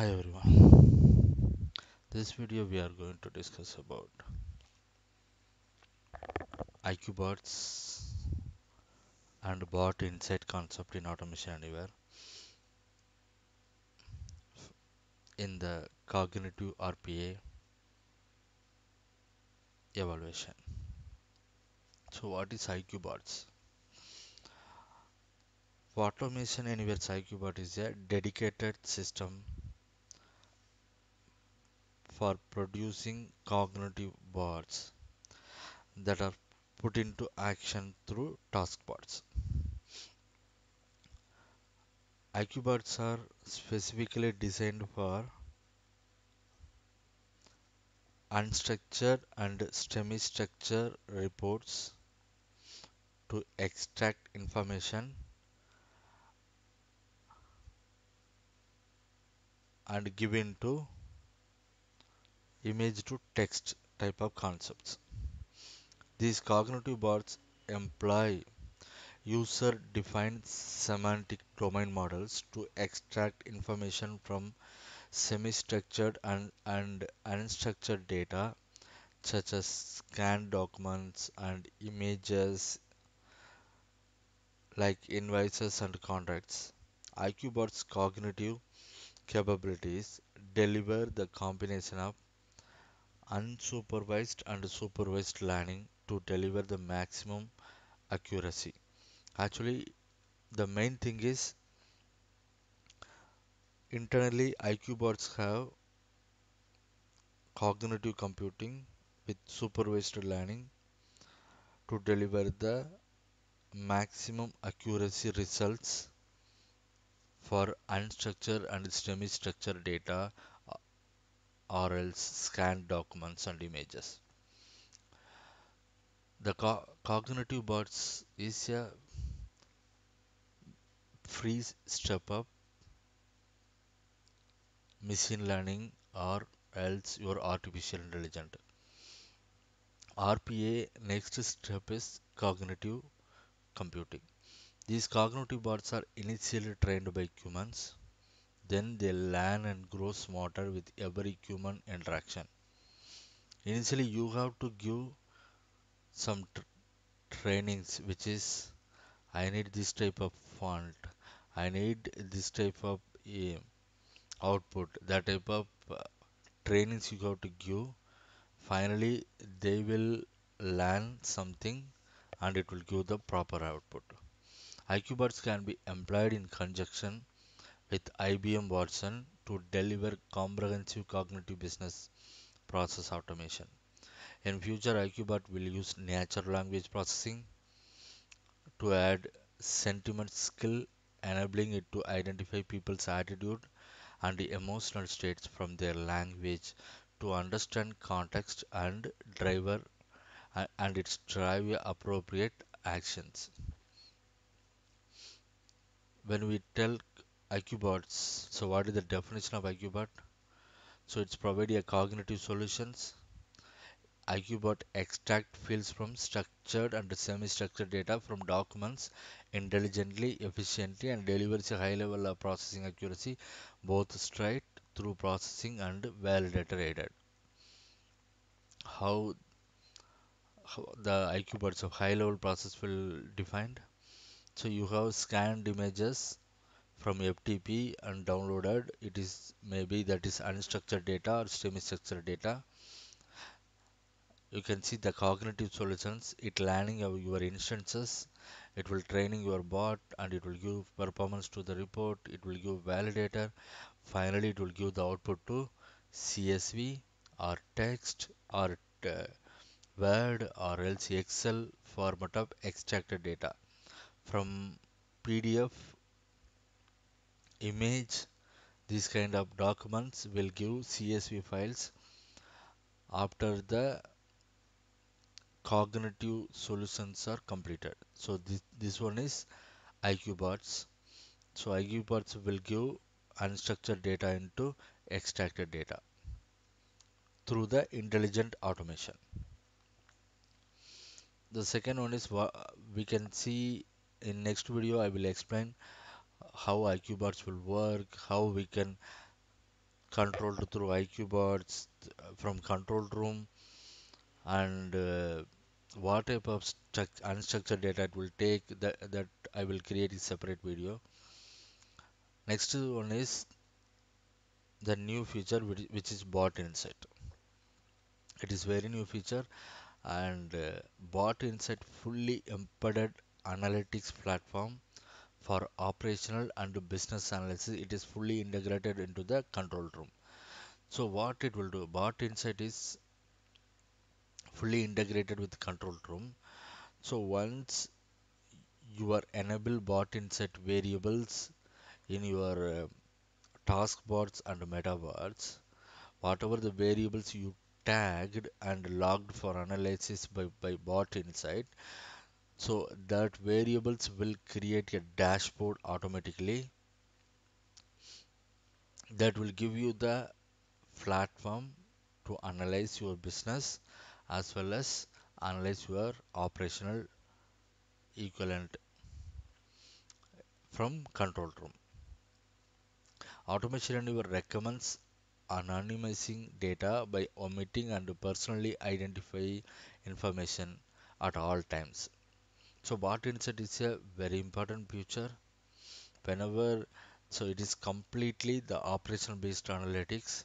Hi everyone. This video we are going to discuss about IQ bots and bot insight concept in Automation Anywhere in the cognitive RPA evaluation. So what is IQ bots? Automation anywhere IQ bot is a dedicated system for producing cognitive bots that are put into action through task bots. IQ bots are specifically designed for unstructured and semi-structured reports to extract information and give into image to text type of concepts. These cognitive bots employ user defined semantic domain models to extract information from semi structured and, and unstructured data such as scanned documents and images like invoices and contracts. IQBot's cognitive capabilities deliver the combination of unsupervised and supervised learning to deliver the maximum accuracy. Actually, the main thing is internally IQ bots have cognitive computing with supervised learning to deliver the maximum accuracy results for unstructured and semi-structured data or else scanned documents and images. The co cognitive bots is a free step up machine learning or else your artificial intelligence. RPA next step is cognitive computing. These cognitive bots are initially trained by humans, then they learn and grow smarter with every human interaction. Initially, you have to give some tr- trainings, which is I need this type of font, I need this type of uh, output, that type of uh, trainings you have to give. Finally, they will learn something and it will give the proper output. IQ bots can be employed in conjunction with IBM Watson to deliver comprehensive cognitive business process automation. In future, IQBot will use natural language processing to add sentiment skill, enabling it to identify people's attitude and emotional states from their language to understand context and driver and its drive appropriate actions. When we tell IQBots, so what is the definition of IQBot? So it's provide a cognitive solutions. IQBot extract fields from structured and semi-structured data from documents intelligently, efficiently, and delivers a high level of processing accuracy, both straight through processing and validator aided. How, how the IQBots of high level process will defined? So you have scanned images from FTP and downloaded. It is maybe that is unstructured data or semi-structured data. You can see the cognitive solutions. It learning your, your instances. It will training your bot and it will give performance to the report. It will give validator. Finally it will give the output to csv or text or uh, word or else excel format of extracted data. From pdf image these kind of documents will give csv files after the cognitive solutions are completed. So this, this one is IQ bots. So IQ bots will give unstructured data into extracted data through the intelligent automation. The second one is what we can see in next video I will explain how IQ bots will work, how we can control through IQ bots uh, from control room and uh, what type of unstructured data it will take that that I will create a separate video. Next one is the new feature which, which is bot insight. It is very new feature and uh, bot insight fully embedded analytics platform for operational and business analysis. It is fully integrated into the control room. So what it will do, bot insight is fully integrated with control room. So once you are enable bot insight variables in your uh, task bots and meta bots, whatever the variables you tagged and logged for analysis by, by bot insight, so that variables will create a dashboard automatically that will give you the platform to analyze your business as well as analyze your operational equivalent from control room. Automation Anywhere recommends anonymizing data by omitting and personally identify information at all times. So bot insight is a very important feature whenever so it is completely the operational based analytics.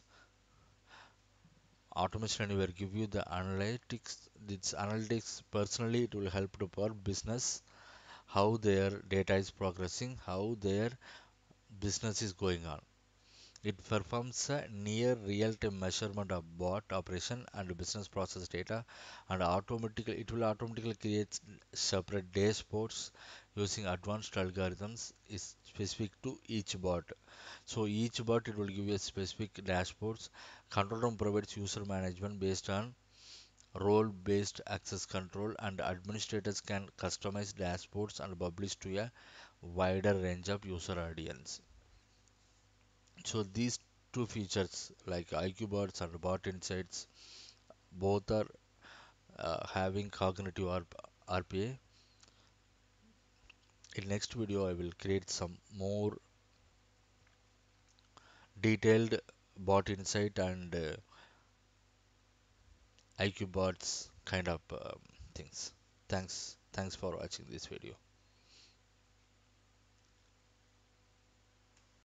Automation Anywhere give you the analytics. This analytics personally it will help to for business how their data is progressing, how their business is going on. It performs a near real-time measurement of bot operation and business process data and automatically it will automatically create separate dashboards using advanced algorithms is specific to each bot. So each bot it will give you a specific dashboards. Control room provides user management based on role-based access control and administrators can customize dashboards and publish to a wider range of user audience. So these two features like IQ bots and bot insights both are uh, having cognitive RPA. In next video I will create some more detailed bot insight and uh, IQ bots kind of um things. Thanks. Thanks for watching this video.